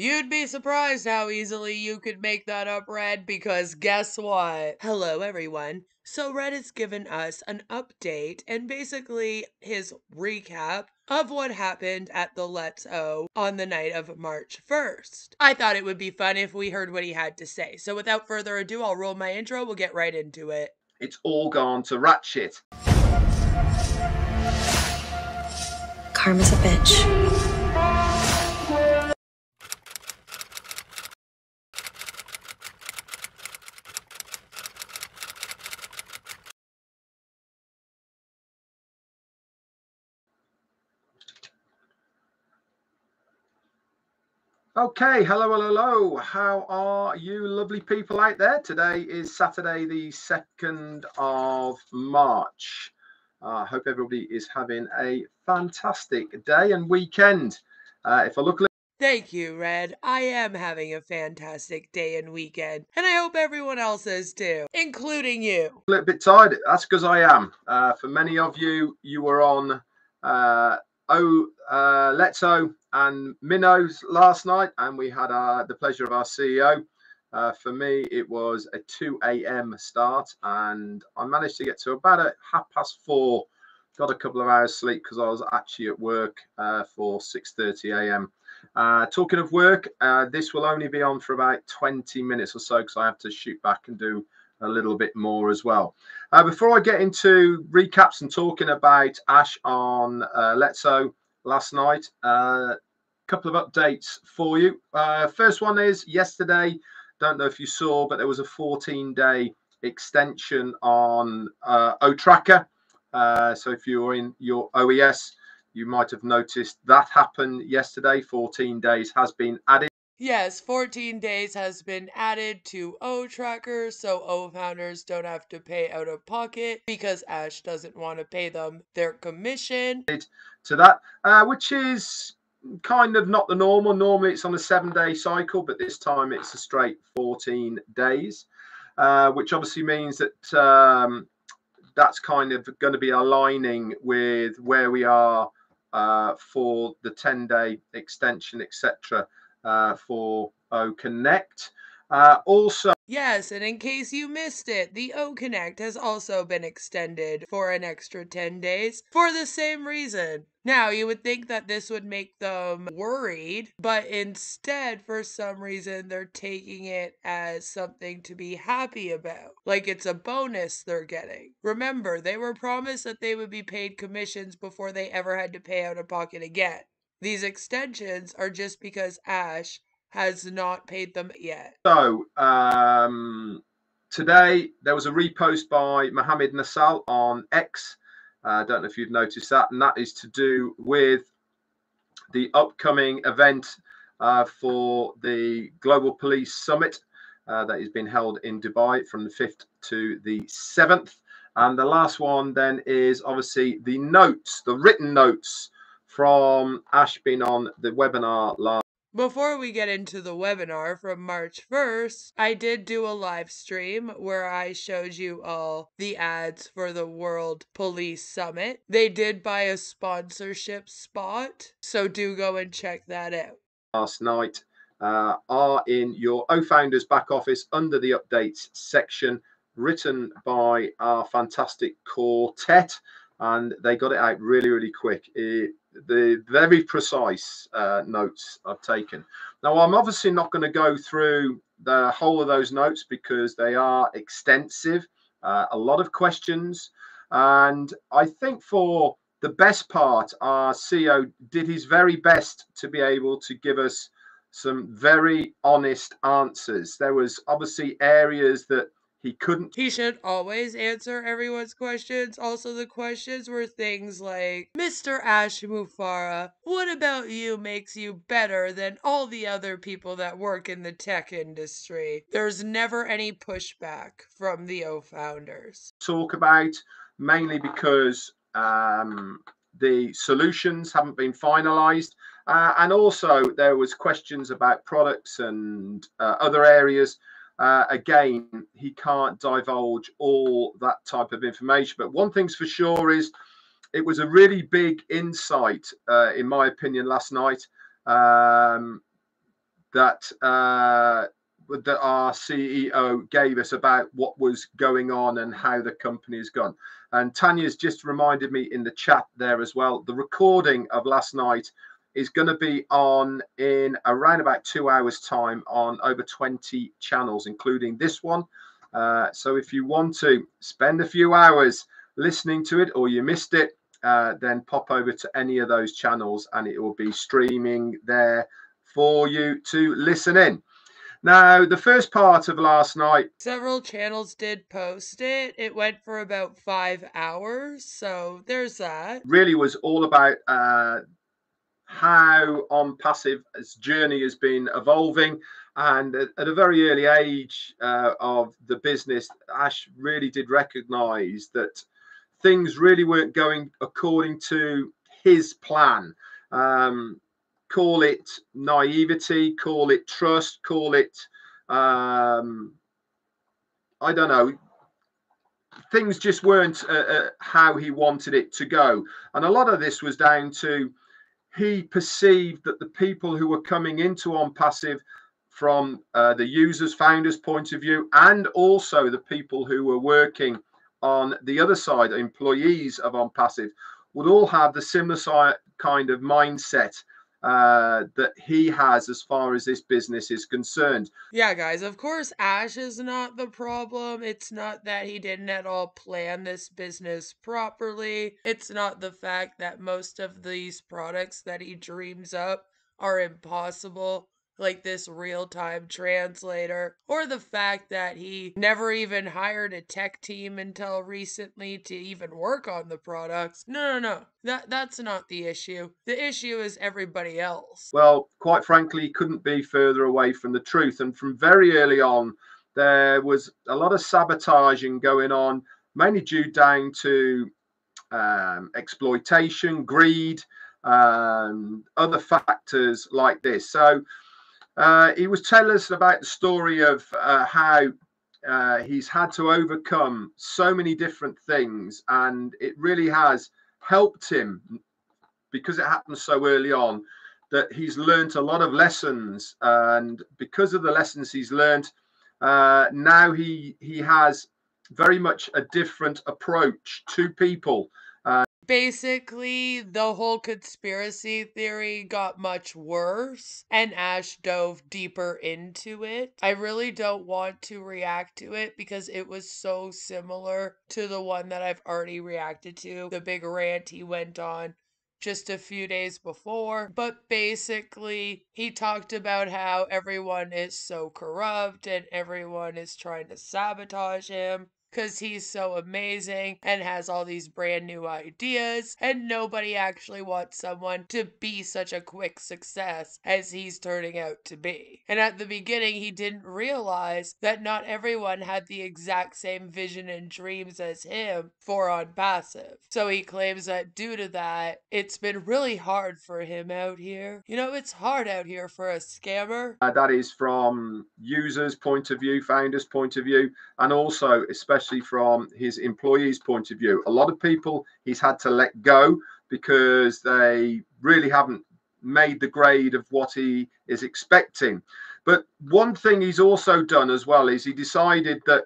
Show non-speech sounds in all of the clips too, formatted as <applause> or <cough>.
You'd be surprised how easily you could make that up, Red, because guess what? Hello, everyone. So, Red has given us an update and basically his recap of what happened at the Let's O on the night of March 1st. I thought it would be fun if we heard what he had to say. So, without further ado, I'll roll my intro. We'll get right into it. It's all gone to rat shit. Karma's a bitch. Okay, hello, hello, hello. How are you, lovely people out there? Today is Saturday, the 2nd of March. I uh, hope everybody is having a fantastic day and weekend. Uh, if I look Thank you, Red. I am having a fantastic day and weekend, and I hope everyone else is too, including you. A little bit tired. That's because I am. Uh, for many of you, you were on uh, Oh uh, Letso and Minnows last night, and we had uh, the pleasure of our CEO. Uh, for me, it was a 2 a.m. start, and I managed to get to about a half past four. Got a couple of hours sleep because I was actually at work uh, for 6:30 a.m. Uh, talking of work, uh, this will only be on for about 20 minutes or so because I have to shoot back and do a little bit more as well. Uh, before I get into recaps and talking about Ash on Letso last night, couple of updates for you. Uh, first one is yesterday, don't know if you saw, but there was a 14 day extension on uh, OTracker. Uh, so if you're in your OES, you might have noticed that happened yesterday. 14 days has been added. Yes, 14 days has been added to O Tracker so O founders don't have to pay out of pocket because Ash doesn't want to pay them their commission. To that, uh, which is kind of not the normal. Normally it's on a seven day cycle, but this time it's a straight 14 days, uh, which obviously means that um, that's kind of going to be aligning with where we are uh, for the 10 day extension, etc uh, for O Connect. Uh, also, yes, and in case you missed it, the O Connect has also been extended for an extra 10 days for the same reason. Now, you would think that this would make them worried, but instead, for some reason, they're taking it as something to be happy about. Like it's a bonus they're getting. Remember, they were promised that they would be paid commissions before they ever had to pay out of pocket again. These extensions are just because Ash has not paid them yet. So, um, today there was a repost by Mohammed Nassal on X. Uh, I don't know if you've noticed that, and that is to do with the upcoming event uh, for the Global Police Summit uh, that is being held in Dubai from the 5th to the 7th. And the last one then is obviously the notes, the written notes from Ash being on the webinar last. Before we get into the webinar from March 1st, I did do a live stream where I showed you all the ads for the World Police Summit. They did buy a sponsorship spot, so do go and check that out. Last night uh, are in your O Founders back office under the updates section, written by our fantastic quartet, and they got it out really, really quick. It, the very precise uh, notes I've taken. Now, I'm obviously not going to go through the whole of those notes because they are extensive, uh, a lot of questions. And I think for the best part, our CEO did his very best to be able to give us some very honest answers. There was obviously areas that he couldn't. He should always answer everyone's questions. Also, the questions were things like, Mr. Ash Mufareh, what about you makes you better than all the other people that work in the tech industry? There's never any pushback from the O founders. Talk about mainly because um, the solutions haven't been finalized. Uh, and also there was questions about products and uh, other areas uh, again, he can't divulge all that type of information. But one thing's for sure is it was a really big insight, uh, in my opinion, last night. Um, that uh, that our CEO gave us about what was going on and how the company has gone. And Tanya's just reminded me in the chat there as well. The recording of last night is going to be on in around about two hours' time on over 20 channels, including this one. Uh, so if you want to spend a few hours listening to it or you missed it, uh, then pop over to any of those channels and it will be streaming there for you to listen in. Now, the first part of last night. Several channels did post it. It went for about five hours. So there's that. Really was all about uh, how on passive's journey has been evolving. And at, a very early age uh, of the business, Ash really did recognize that things really weren't going according to his plan. Um, call it naivety, call it trust, call it, um, I don't know. Things just weren't uh, uh, how he wanted it to go. And a lot of this was down to he perceived that the people who were coming into on passive from uh, the users founders point of view and also the people who were working on the other side employees of on passive would all have the similar kind of mindset uh, that he has as far as this business is concerned. Yeah, guys, of course, Ash is not the problem. It's not that he didn't at all plan this business properly. It's not the fact that most of these products that he dreams up are impossible like this real time translator, or the fact that he never even hired a tech team until recently to even work on the products. No, no, no. That that's not the issue. The issue is everybody else. Well, quite frankly, couldn't be further away from the truth. And from very early on, there was a lot of sabotaging going on, mainly due down to um, exploitation, greed, um, other factors like this. So uh, he was telling us about the story of uh, how uh, he's had to overcome so many different things, and it really has helped him because it happened so early on that he's learned a lot of lessons, and because of the lessons he's learned, uh, now he he has very much a different approach to people basically the whole conspiracy theory got much worse and Ash dove deeper into it. I really don't want to react to it because it was so similar to the one that I've already reacted to, the big rant he went on just a few days before. But basically, he talked about how everyone is so corrupt and everyone is trying to sabotage him because he's so amazing and has all these brand new ideas, and nobody actually wants someone to be such a quick success as he's turning out to be. And at the beginning, he didn't realize that not everyone had the exact same vision and dreams as him for on passive. So he claims that due to that, it's been really hard for him out here. You know, it's hard out here for a scammer. Uh, that is from users' point of view, founders' point of view, and also, especially especially from his employees' point of view. A lot of people he's had to let go because they really haven't made the grade of what he is expecting. But one thing he's also done as well is he decided that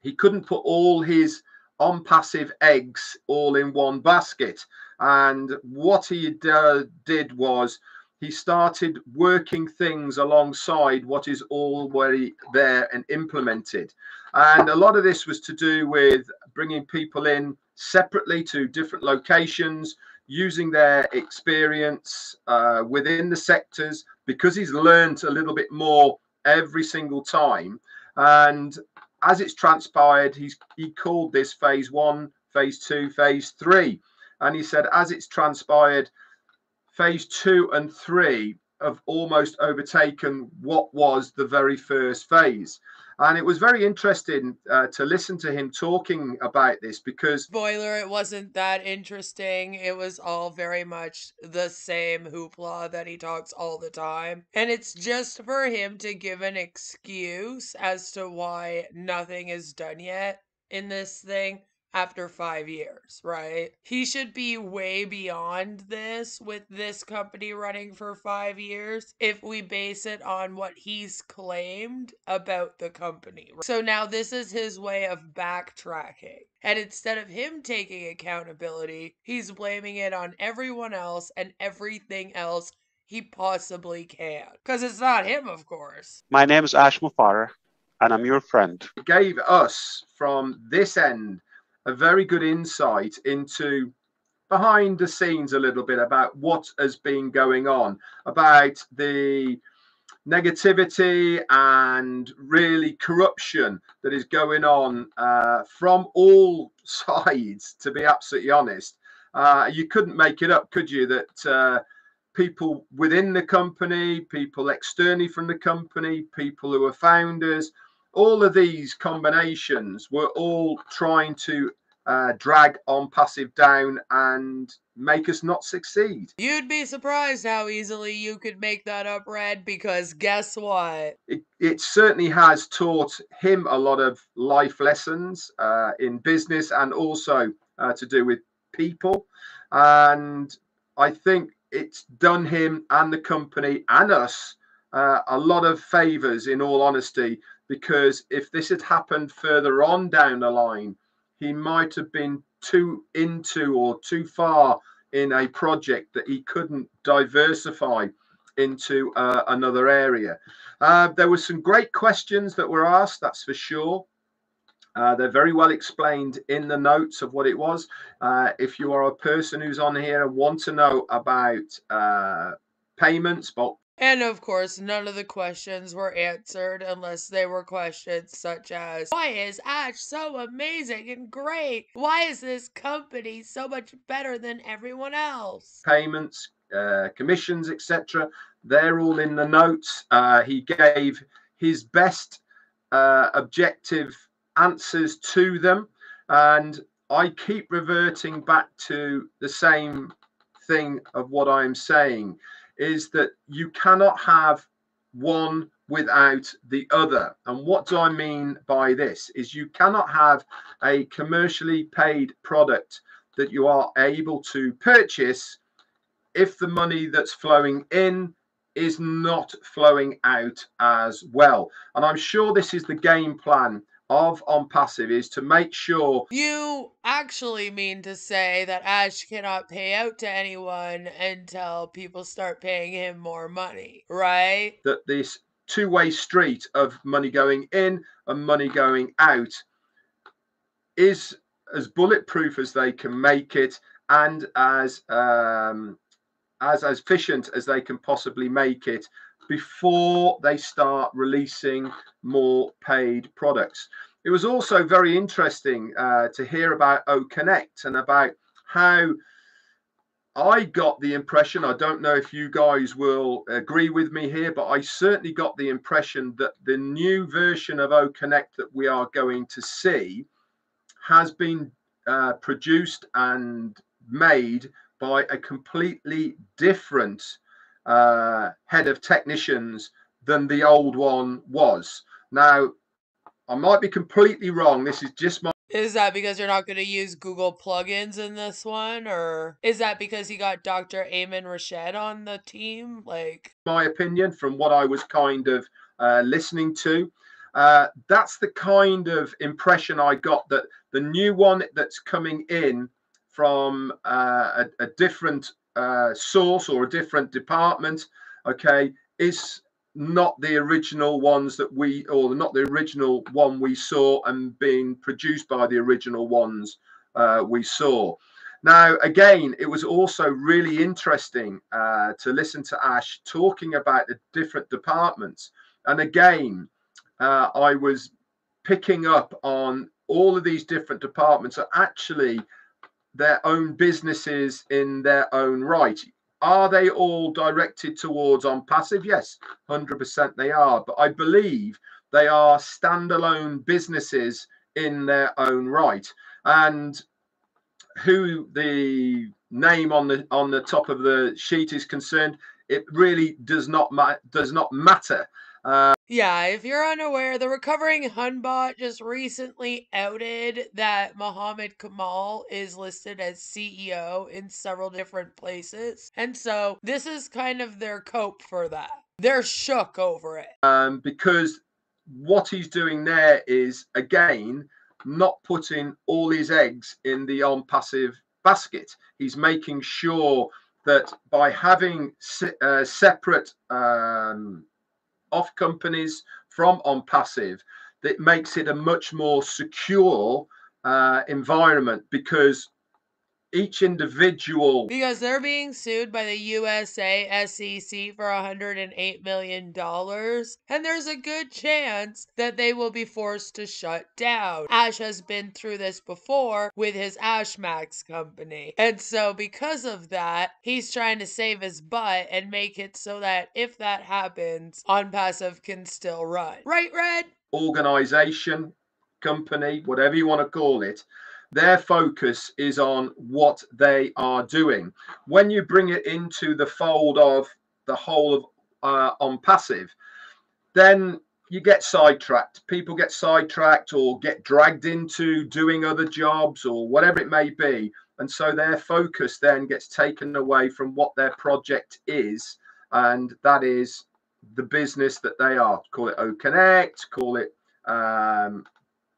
he couldn't put all his on passive eggs all in one basket. And what he uh, did was he started working things alongside what is already there and implemented. And a lot of this was to do with bringing people in separately to different locations, using their experience uh, within the sectors, because he's learned a little bit more every single time. And as it's transpired, he's he called this phase one, phase two, phase three. And he said, as it's transpired, phase two and three have almost overtaken what was the very first phase. And it was very interesting uh, to listen to him talking about this because. Spoiler, it wasn't that interesting. It was all very much the same hoopla that he talks all the time. And it's just for him to give an excuse as to why nothing is done yet in this thing after five years, right? He should be way beyond this with this company running for five years if we base it on what he's claimed about the company. So now this is his way of backtracking. And instead of him taking accountability, he's blaming it on everyone else and everything else he possibly can. Because it's not him, of course. My name is Ash Mufareh, and I'm your friend. Gave us from this end a very good insight into behind the scenes a little bit about what has been going on, about the negativity and really corruption that is going on uh, from all <laughs> sides, to be absolutely honest. Uh, you couldn't make it up, could you? That uh, people within the company, people externally from the company, people who are founders, all of these combinations were all trying to uh, drag OnPassive down and make us not succeed. You'd be surprised how easily you could make that up, Red, because guess what? It, it certainly has taught him a lot of life lessons uh, in business and also uh, to do with people. And I think it's done him and the company and us uh, a lot of favors, in all honesty, because if this had happened further on down the line, he might have been too into or too far in a project that he couldn't diversify into uh, another area. Uh, there were some great questions that were asked, that's for sure. Uh, they're very well explained in the notes of what it was. Uh, if you are a person who's on here and want to know about uh, payments, but and of course, none of the questions were answered unless they were questions such as Why is Ash so amazing and great? Why is this company so much better than everyone else? Payments, uh, commissions, etc. They're all in the notes. Uh, he gave his best uh, objective answers to them. And I keep reverting back to the same thing of what I'm saying is that you cannot have one without the other. And what do I mean by this? Is you cannot have a commercially paid product that you are able to purchase if the money that's flowing in is not flowing out as well. And I'm sure this is the game plan of on passive is to make sure you actually mean to say that Ash cannot pay out to anyone until people start paying him more money, right? That this two-way street of money going in and money going out is as bulletproof as they can make it and as um, as as efficient as they can possibly make it before they start releasing more paid products. It was also very interesting uh, to hear about O Connect and about how I got the impression, I don't know if you guys will agree with me here, but I certainly got the impression that the new version of O Connect that we are going to see has been uh, produced and made by a completely different uh, head of technicians than the old one was. Now, I might be completely wrong. This is just my. Is that because you're not going to use Google plugins in this one? Or is that because he got Dr. Ayman Rashid on the team? Like, my opinion from what I was kind of uh, listening to. Uh, that's the kind of impression I got that the new one that's coming in from uh, a, a, different uh, source or a different department, okay, is not the original ones that we, or not the original one we saw and being produced by the original ones uh, we saw. Now, again, it was also really interesting uh, to listen to Ash talking about the different departments. And again, uh, I was picking up on all of these different departments are actually their own businesses in their own right. Are they all directed towards on passive? Yes, 100% they are. But I believe they are standalone businesses in their own right. And who the name on the on the top of the sheet is concerned, it really does not ma- does not matter. Uh, Yeah, if you're unaware, the recovering Hunbot just recently outed that Mohammed Kamal is listed as CEO in several different places. And so this is kind of their cope for that. They're shook over it. um, because what he's doing there is again not putting all his eggs in the on passive basket. He's making sure that by having se- uh, separate um, off companies from on passive, that makes it a much more secure uh, environment because each individual Because they're being sued by the USA SEC for $108 million, and there's a good chance that they will be forced to shut down. Ash has been through this before with his Ashmax company. And so, because of that, he's trying to save his butt and make it so that if that happens, On Passive can still run. Right, Red? organization, company, whatever you want to call it, their focus is on what they are doing. When you bring it into the fold of the whole of uh, on passive, then you get sidetracked. People get sidetracked or get dragged into doing other jobs or whatever it may be. And so their focus then gets taken away from what their project is. And that is the business that they are. Call it O Connect, call it um,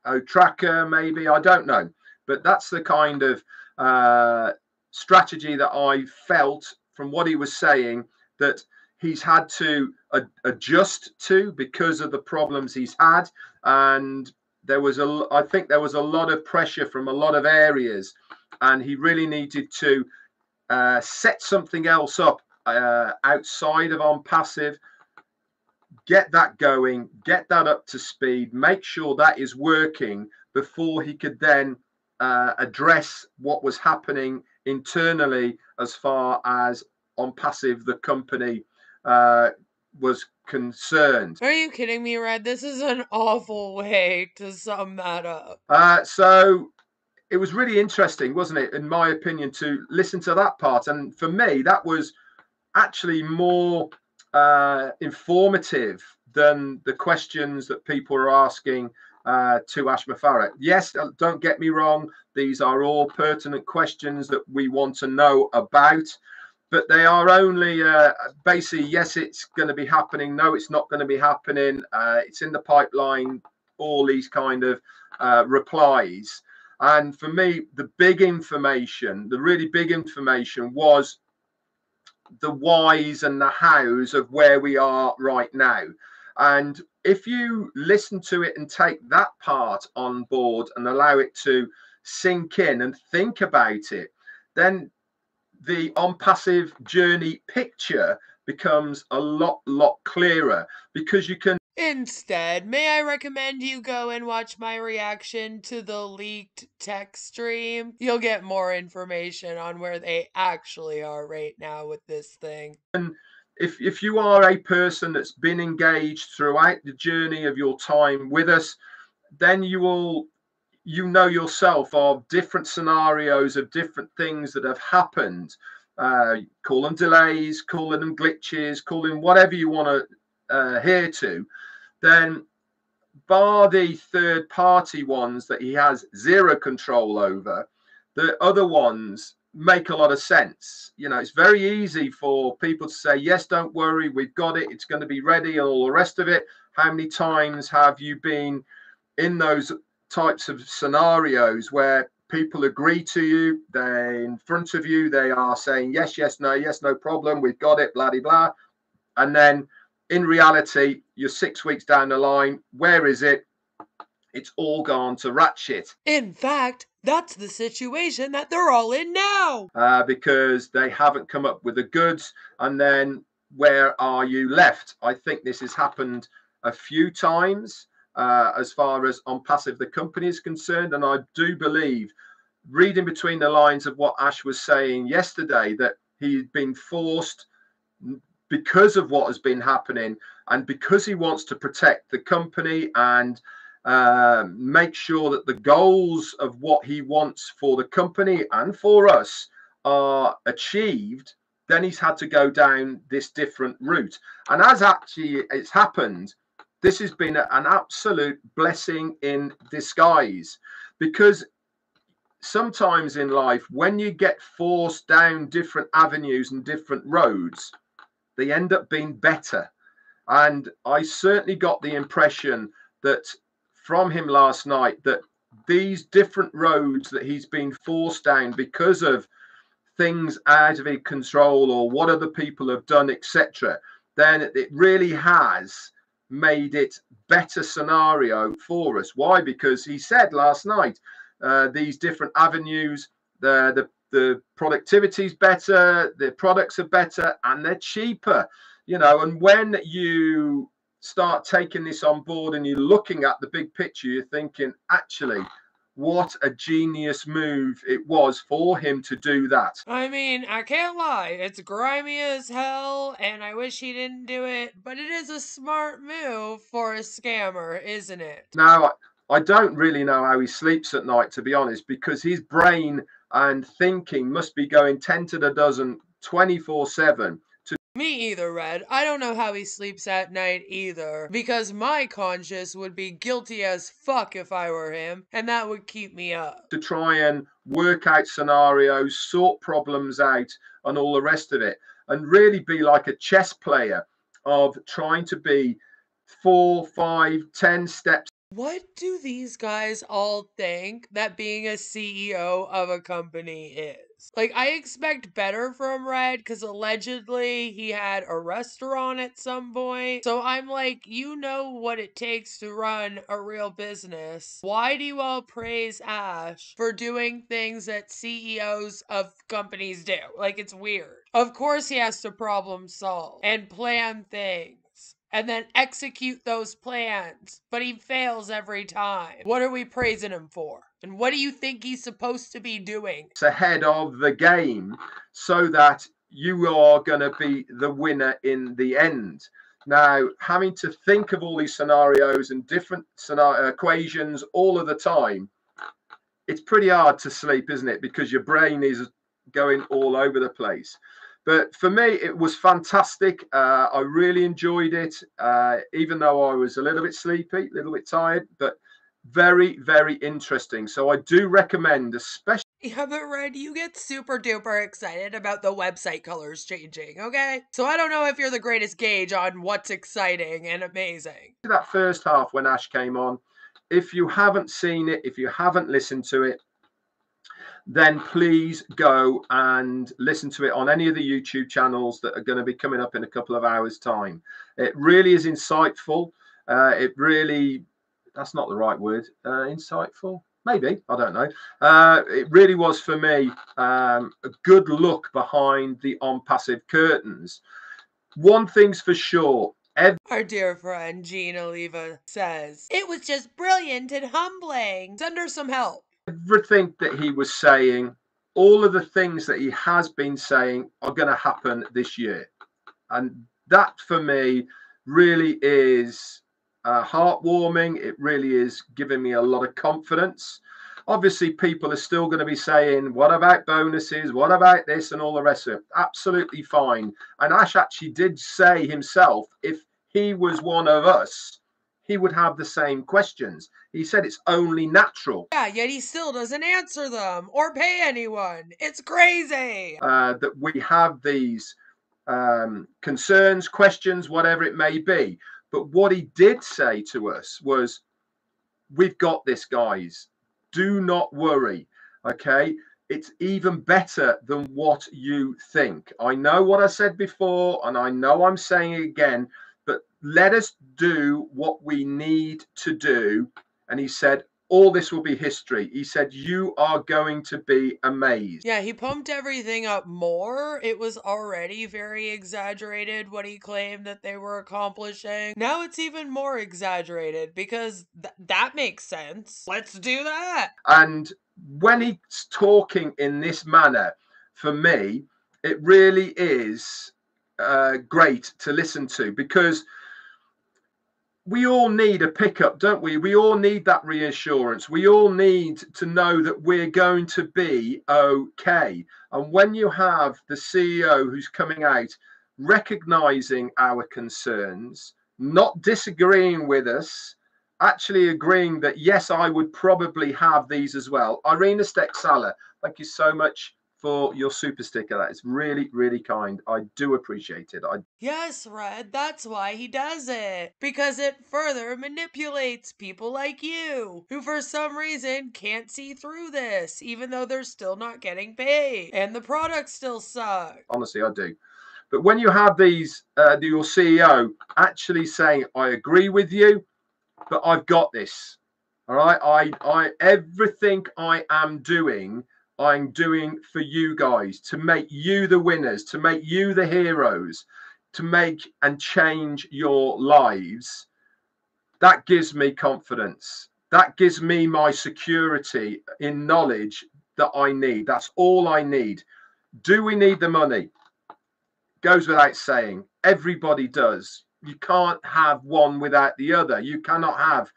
O Tracker, maybe. I don't know. But that's the kind of uh, strategy that I felt from what he was saying that he's had to a- adjust to because of the problems he's had. And there was a, I think there was a lot of pressure from a lot of areas. And he really needed to uh, set something else up uh, outside of on passive get that going, get that up to speed, make sure that is working before he could then uh, address what was happening internally as far as on passive the company uh, was concerned. Are you kidding me, Red? This is an awful way to sum that up. Uh, so it was really interesting, wasn't it, in my opinion, to listen to that part. And for me, that was actually more uh, informative than the questions that people are asking uh, to Ash Farah. Yes, uh, don't get me wrong; these are all pertinent questions that we want to know about, but they are only uh, basically yes, it's going to be happening. No, it's not going to be happening. Uh, it's in the pipeline. All these kind of uh, replies. And for me, the big information, the really big information was the whys and the hows of where we are right now. And if you listen to it and take that part on board and allow it to sink in and think about it, then the on passive journey picture becomes a lot, lot clearer because you can Instead, may I recommend you go and watch my reaction to the leaked tech stream? You'll get more information on where they actually are right now with this thing. If if you are a person that's been engaged throughout the journey of your time with us then you will you know yourself of different scenarios of different things that have happened. Uh, call them delays calling them glitches calling whatever you want to uh, hear to then bar the third party ones that he has zero control over the other ones make a lot of sense. You know, it's very easy for people to say, yes, don't worry, we've got it, it's going to be ready, and all the rest of it. How many times have you been in those types of scenarios where people agree to you, they're in front of you, they are saying, yes, yes, no, yes, no problem, we've got it, blah, blah, blah. And then in reality, you're six weeks down the line, where is it? It's all gone to ratchet. In fact, that's the situation that they're all in now. uh, because they haven't come up with the goods. And then where are you left? I think this has happened a few times uh, as far as on passive the company is concerned. And I do believe, reading between the lines of what Ash was saying yesterday, that he'd been forced because of what has been happening and because he wants to protect the company and uh, make sure that the goals of what he wants for the company and for us are achieved, then he's had to go down this different route. And as actually it's happened, this has been an absolute blessing in disguise because sometimes in life, when you get forced down different avenues and different roads, they end up being better. And I certainly got the impression that from him last night that these different roads that he's been forced down because of things out of his control or what other people have done, etc., then it really has made it better scenario for us. Why? Because he said last night uh, these different avenues, the the the productivity is better, the products are better, and they're cheaper. You know, and when you start taking this on board and you're looking at the big picture, you're thinking, actually, what a genius move it was for him to do that. I mean, I can't lie, it's grimy as hell, and I wish he didn't do it, but it is a smart move for a scammer, isn't it? Now, I don't really know how he sleeps at night, to be honest, because his brain and thinking must be going 10 to the dozen 24 7 me either, Red. I don't know how he sleeps at night either, because my conscience would be guilty as fuck if I were him, and that would keep me up. To try and work out scenarios, sort problems out, and all the rest of it, and really be like a chess player of trying to be four, five, ten steps what do these guys all think that being a CEO of a company is? Like, I expect better from Red because allegedly he had a restaurant at some point. So I'm like, you know what it takes to run a real business. Why do you all praise Ash for doing things that CEOs of companies do? Like, it's weird. Of course, he has to problem solve and plan things and then execute those plans, but he fails every time. What are we praising him for? And what do you think he's supposed to be doing? It's ahead of the game so that you are going to be the winner in the end. Now, having to think of all these scenarios and different scenario equations all of the time, it's pretty hard to sleep, isn't it? Because your brain is going all over the place. But for me, it was fantastic. Uh, I really enjoyed it, uh, even though I was a little bit sleepy, a little bit tired, but very, very interesting. So I do recommend, especially. Yeah, but Red, you get super duper excited about the website colors changing, okay? So I don't know if you're the greatest gauge on what's exciting and amazing. That first half when Ash came on, if you haven't seen it, if you haven't listened to it, then please go and listen to it on any of the YouTube channels that are going to be coming up in a couple of hours' time. It really is insightful. Uh, it really, that's not the right word, uh, insightful. Maybe, I don't know. Uh, it really was for me um, a good look behind the OnPassive curtains. One thing's for sure, our dear friend Jean Oliva says, It was just brilliant and humbling. Send her some help everything that he was saying, all of the things that he has been saying are going to happen this year. And that for me really is uh, heartwarming. It really is giving me a lot of confidence. Obviously, people are still going to be saying, What about bonuses? What about this? And all the rest of it. Absolutely fine. And Ash actually did say himself, if he was one of us, he would have the same questions. He said it's only natural. Yeah, yet he still doesn't answer them or pay anyone. It's crazy. Uh, that we have these um, concerns, questions, whatever it may be. But what he did say to us was, We've got this, guys. Do not worry. Okay. It's even better than what you think. I know what I said before, and I know I'm saying it again but let us do what we need to do. And he said, all this will be history. He said, You are going to be amazed. Yeah, he pumped everything up more. It was already very exaggerated what he claimed that they were accomplishing. Now it's even more exaggerated because th- that makes sense. Let's do that. And when he's talking in this manner, for me, it really is uh, great to listen to because we all need a pickup, don't we? We all need that reassurance. We all need to know that we're going to be okay. And when you have the CEO who's coming out recognizing our concerns, not disagreeing with us, actually agreeing that yes, I would probably have these as well. Irina Stexala, thank you so much for your super sticker. That is really, really kind. I do appreciate it. I Yes, Red, that's why he does it. Because it further manipulates people like you, who for some reason can't see through this, even though they're still not getting paid. And the products still suck. honestly, I do. But when you have these, uh, your CEO actually saying, "I agree with you, but I've got this," all right, I, I, everything I am doing, I'm doing for you guys to make you the winners, to make you the heroes, to make and change your lives. That gives me confidence. That gives me my security in knowledge that I need. That's all I need. Do we need the money? Goes without saying. Everybody does. You can't have one without the other. You cannot have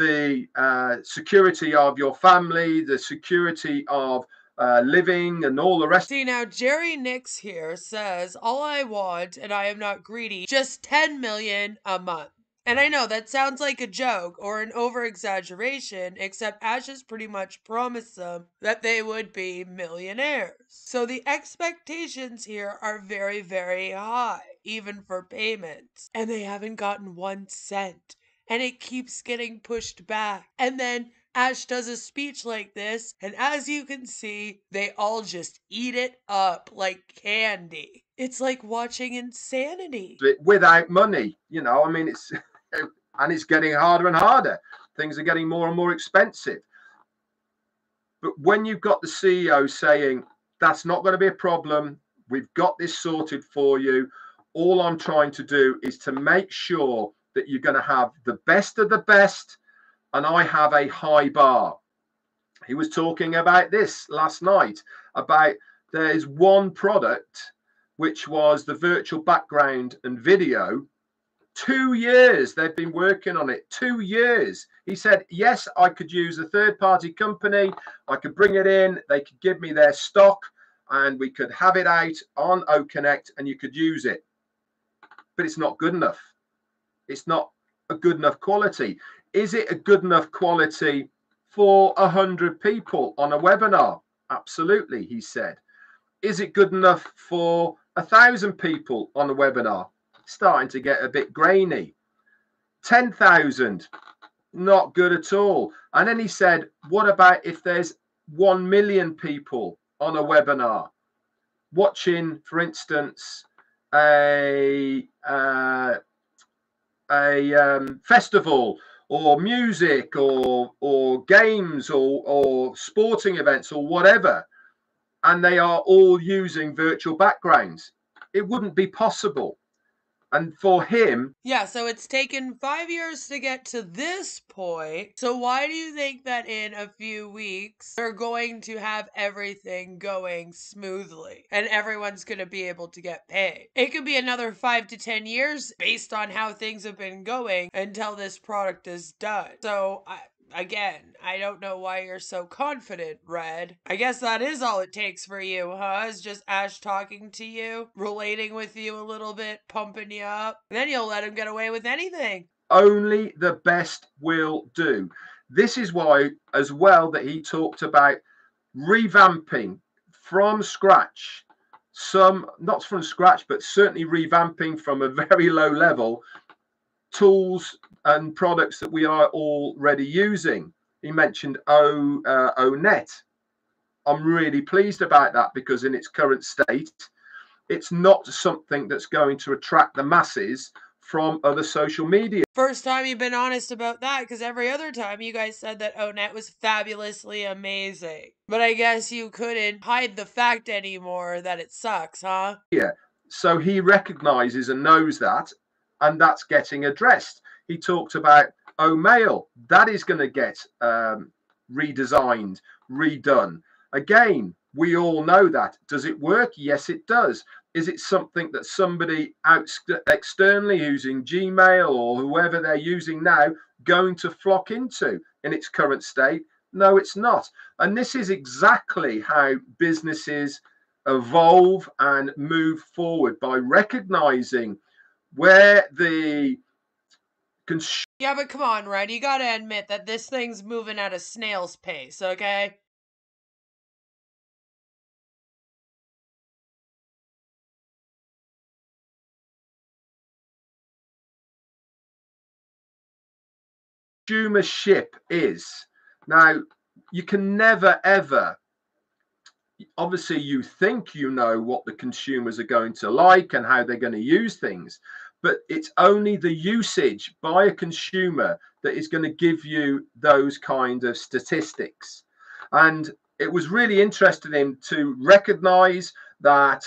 the uh, security of your family, the security of uh, living, and all the rest. See, now Jerry Nix here says, All I want, and I am not greedy, just 10 million a month. And I know that sounds like a joke or an over exaggeration, except Ash has pretty much promised them that they would be millionaires. So the expectations here are very, very high, even for payments. And they haven't gotten one cent. And it keeps getting pushed back. And then Ash does a speech like this, and as you can see, they all just eat it up like candy. It's like watching insanity. without money. You know, I mean, it's <laughs> and it's getting harder and harder. Things are getting more and more expensive. But when you've got the CEO saying that's not going to be a problem, we've got this sorted for you. All I'm trying to do is to make sure that you're going to have the best of the best, and I have a high bar. He was talking about this last night about there is one product which was the virtual background and video. Two years they've been working on it. Two years. He said, Yes, I could use a third party company. I could bring it in. They could give me their stock and we could have it out on OConnect and you could use it. But it's not good enough. It's not a good enough quality. Is it a good enough quality for a hundred people on a webinar? Absolutely, he said. Is it good enough for a thousand people on a webinar? Starting to get a bit grainy. 10,000, not good at all. And then he said, What about if there's 1 million people on a webinar watching, for instance, a, uh, a um, festival or music or or games or or sporting events or whatever and they are all using virtual backgrounds. It wouldn't be possible and for him Yeah, so it's taken five years to get to this point. So why do you think that in a few weeks they're going to have everything going smoothly and everyone's going to be able to get paid? It could be another five to 10 years based on how things have been going until this product is done. So I. Again, I don't know why you're so confident, Red. I guess that is all it takes for you, huh? Is just Ash talking to you, relating with you a little bit, pumping you up. And then you'll let him get away with anything. only the best will do this is why as well that he talked about revamping from scratch some not from scratch but certainly revamping from a <laughs> very low level tools and products that we are already using he mentioned o uh, onet i'm really pleased about that because in its current state it's not something that's going to attract the masses from other social media First time you've been honest about that, because every other time you guys said that ONET was fabulously amazing. But I guess you couldn't hide the fact anymore that it sucks, huh? Yeah. So he recognizes and knows that, and that's getting addressed. He talked about OMail. That is going to get um, redesigned, redone. Again, we all know that. Does it work? Yes, it does. Is it something that somebody out externally using Gmail or whoever they're using now going to flock into in its current state? No, it's not. And this is exactly how businesses evolve and move forward by recognizing where the consumer. Yeah, but come on, Red. You gotta admit that this thing's moving at a snail's pace, okay? consumer ship is. Now, you can never ever obviously you think you know what the consumers are going to like and how they're going to use things but it's only the usage by a consumer that is going to give you those kind of statistics and it was really interesting him to recognize that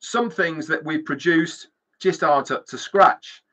some things that we produced just aren't up to scratch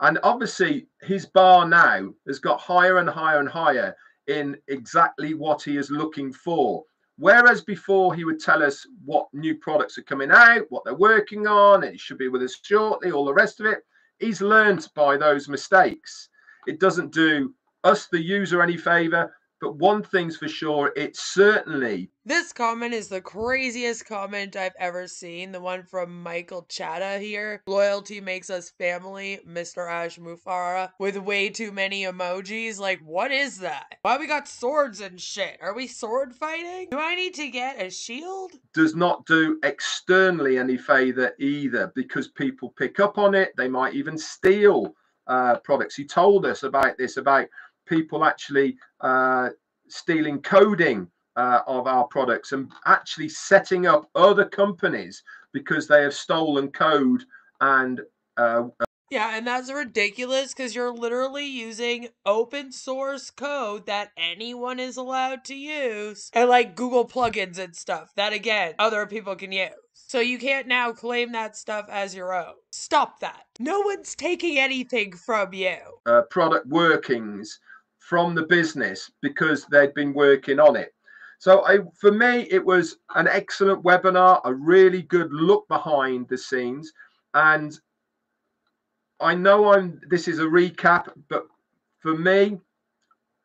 and obviously, his bar now has got higher and higher and higher in exactly what he is looking for. Whereas before he would tell us what new products are coming out, what they're working on, and it should be with us shortly, all the rest of it, he's learned by those mistakes. It doesn't do us, the user, any favor. But one thing's for sure, it's certainly. This comment is the craziest comment I've ever seen. The one from Michael Chatta here. Loyalty makes us family, Mr. Ash Mufareh, with way too many emojis. Like, what is that? Why we got swords and shit? Are we sword fighting? Do I need to get a shield? Does not do externally any favor either because people pick up on it. They might even steal uh, products. He told us about this about people actually uh, stealing coding uh, of our products and actually setting up other companies because they have stolen code and uh, yeah, and that's ridiculous because you're literally using open source code that anyone is allowed to use. And like Google plugins and stuff that, again, other people can use. So you can't now claim that stuff as your own. Stop that. No one's taking anything from you. Uh, product workings from the business because they'd been working on it. So I, for me, it was an excellent webinar, a really good look behind the scenes. And I know I'm this is a recap, but for me,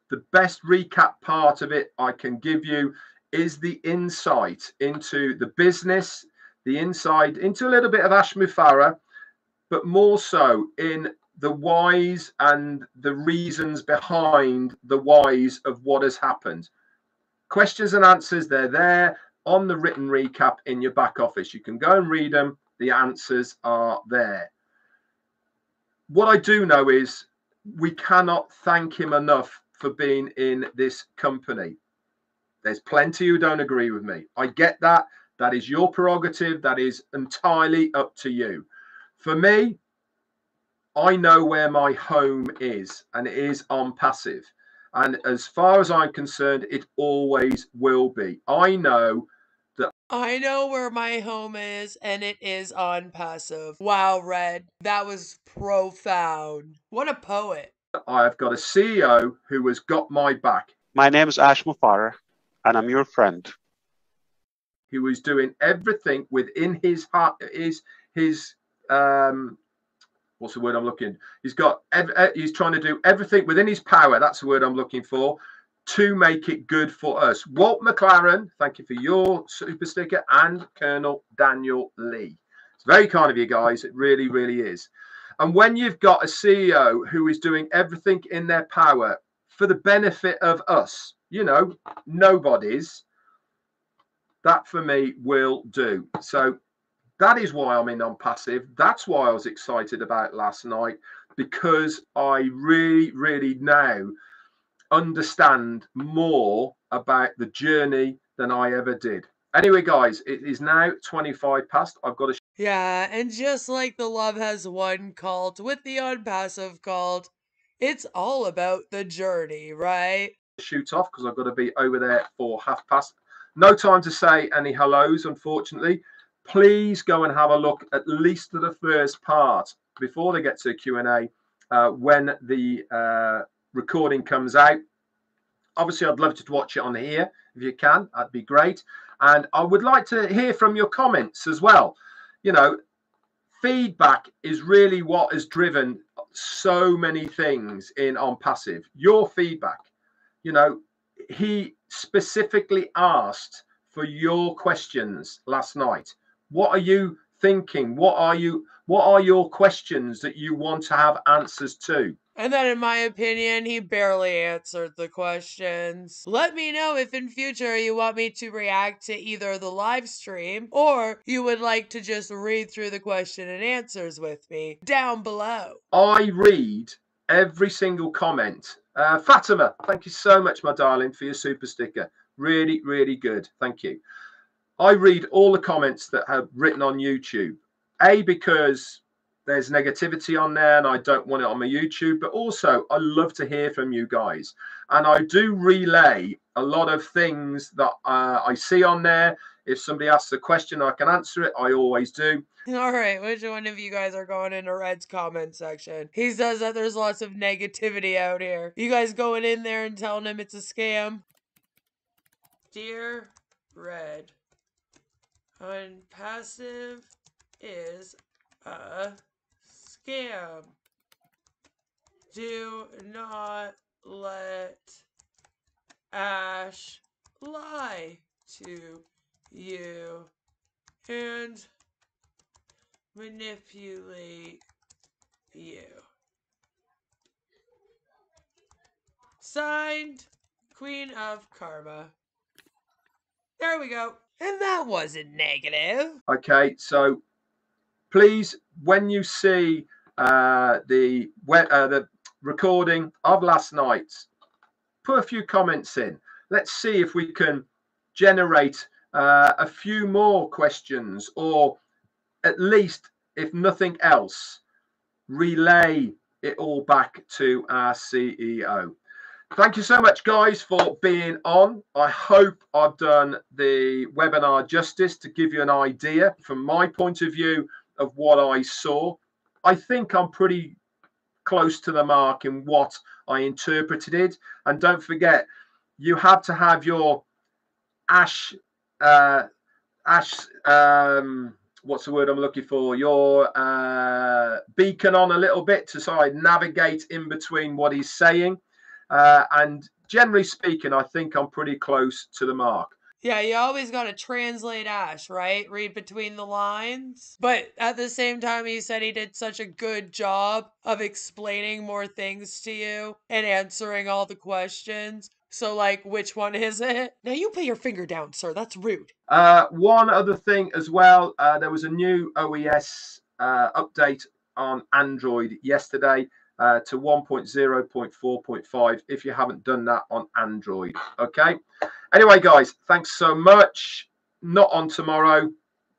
the best recap part of it I can give you is the insight into the business, the insight into a little bit of Ash Mufareh, but more so in the whys and the reasons behind the whys of what has happened. Questions and answers, they're there on the written recap in your back office. You can go and read them. The answers are there. What I do know is we cannot thank him enough for being in this company. There's plenty who don't agree with me. I get that. That is your prerogative. That is entirely up to you. For me, I know where my home is, and it is OnPassive. And as far as I'm concerned, it always will be. I know that. I know where my home is, and it is OnPassive. Wow, Red. That was profound. What a poet. I have got a CEO who has got my back. My name is Ash Mufareh, and I'm your friend. He was doing everything within his heart, his his um what's the word I'm looking? He's got eh, he's trying to do everything within his power. That's the word I'm looking for to make it good for us. Walt McLaren, thank you for your super sticker, and Colonel Daniel Lee. It's very kind of you guys. It really, really is. And when you've got a CEO who is doing everything in their power for the benefit of us, you know, nobody's, that for me will do. So that is why I'm in OnPassive. That's why I was excited about last night because I really, really now understand more about the journey than I ever did. Anyway, guys, it is now 25 past. I've got to. Yeah, and just like the Love Has Won cult with the OnPassive cult, it's all about the journey, right? Shoot off because I've got to be over there for half past. No time to say any hellos, unfortunately please go and have a look at least at the first part before they get to Q&A uh, when the uh, recording comes out. obviously, I'd love to watch it on here if you can. That'd be great. And I would like to hear from your comments as well. You know, feedback is really what has driven so many things in OnPassive. Your feedback, you know, he specifically asked for your questions last night. What are you thinking? What are you what are your questions that you want to have answers to? And then, in my opinion, he barely answered the questions. Let me know if in future you want me to react to either the live stream or you would like to just read through the question and answers with me down below. I read every single comment. Uh, Fatima, thank you so much, my darling, for your super sticker. Really, really good. Thank you. I read all the comments that have written on YouTube. A, because there's negativity on there and I don't want it on my YouTube, but also I love to hear from you guys. And I do relay a lot of things that uh, I see on there. If somebody asks a question, I can answer it. I always do. All right, which one of you guys are going into Red's comment section? He says that there's lots of negativity out here. You guys going in there and telling him it's a scam? Dear Red, OnPassive is a scam. Do not let Ash lie to you and manipulate you. Signed, Queen of Karma. There we go. And that wasn't negative. Okay, so please, when you see uh, the uh, the recording of last night, put a few comments in. Let's see if we can generate uh, a few more questions, or at least, if nothing else, relay it all back to our CEO. Thank you so much, guys, for being on. I hope I've done the webinar justice to give you an idea from my point of view of what I saw. I think I'm pretty close to the mark in what I interpreted it. And don't forget, you have to have your ash, uh, ash, um, what's the word I'm looking for? Your uh, beacon on a little bit to sort of navigate in between what he's saying. Uh, and generally speaking, I think I'm pretty close to the mark. Yeah, you always got to translate Ash, right? Read between the lines. But at the same time, he said he did such a good job of explaining more things to you and answering all the questions. So, like, which one is it? Now, you put your finger down, sir. That's rude. Uh, one other thing as well uh, there was a new OES uh, update on Android yesterday uh, to 1.0.4.5 if you haven't done that on Android. Okay. Anyway, guys, thanks so much. Not on tomorrow,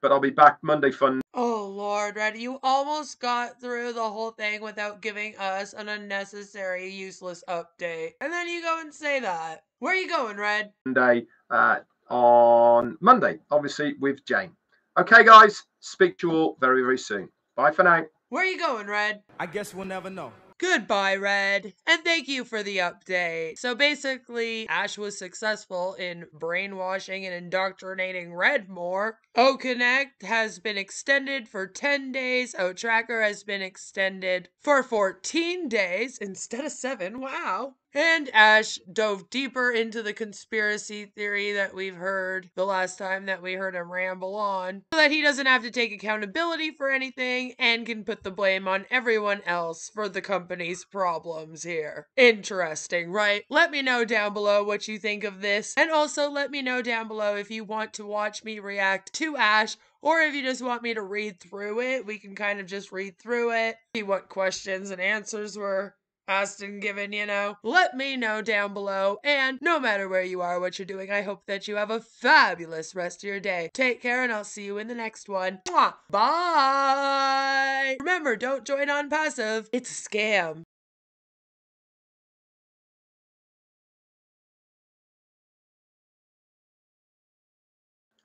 but I'll be back Monday fun. Oh, Lord, Red, you almost got through the whole thing without giving us an unnecessary, useless update. And then you go and say that. Where are you going, Red? Monday, uh, on Monday, obviously, with Jane. Okay, guys, speak to you all very, very soon. Bye for now. Where are you going, Red? I guess we'll never know. Goodbye, Red. And thank you for the update. So basically, Ash was successful in brainwashing and indoctrinating Red more. O Connect has been extended for 10 days. O Tracker has been extended for 14 days instead of 7. Wow. And Ash dove deeper into the conspiracy theory that we've heard the last time that we heard him ramble on, so that he doesn't have to take accountability for anything and can put the blame on everyone else for the company's problems here. Interesting, right? Let me know down below what you think of this, and also let me know down below if you want to watch me react to Ash or if you just want me to read through it, we can kind of just read through it, see what questions and answers were asked and given, you know, let me know down below. And no matter where you are, what you're doing, I hope that you have a fabulous rest of your day. Take care, and I'll see you in the next one. Mwah! Bye! Remember, don't join OnPassive, It's a scam.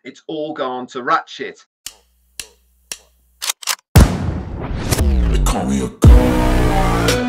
It's all gone to rat shit. They call me a god. They call me a god.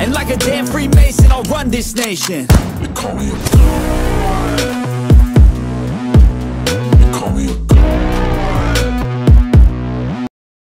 And like a damn Freemason, I'll run this nation They call me a.